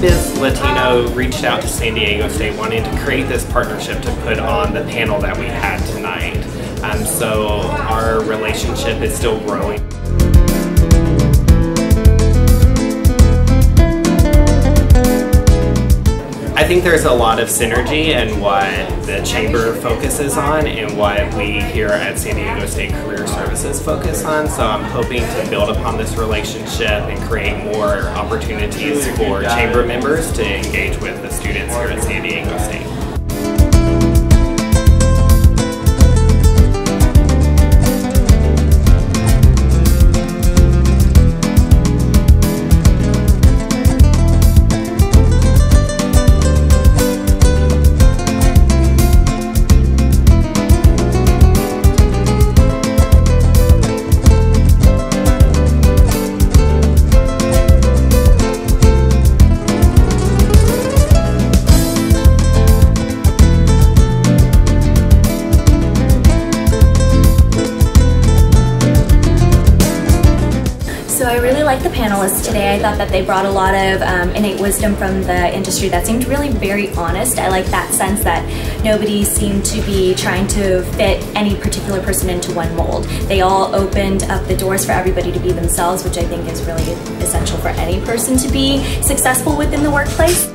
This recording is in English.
Latino reached out to San Diego State wanting to create this partnership to put on the panel that we had tonight. Um, so our relationship is still growing. Think there's a lot of synergy in what the Chamber focuses on and what we here at San Diego State Career Services focus on. So I'm hoping to build upon this relationship and create more opportunities for Chamber members to engage with the students here at San Diego State. So I really liked the panelists today. I thought that they brought a lot of um, innate wisdom from the industry that seemed really very honest. I like that sense that nobody seemed to be trying to fit any particular person into one mold. They all opened up the doors for everybody to be themselves, which I think is really essential for any person to be successful within the workplace.